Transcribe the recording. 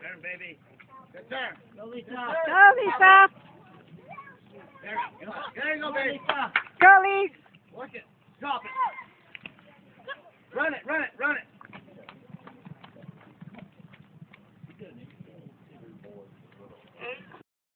turn, baby. Good turn. Go, Lisa. Go, Lisa. There, you go. there you go, baby. Go, Lisa. Work it. Drop it. Run it, run it.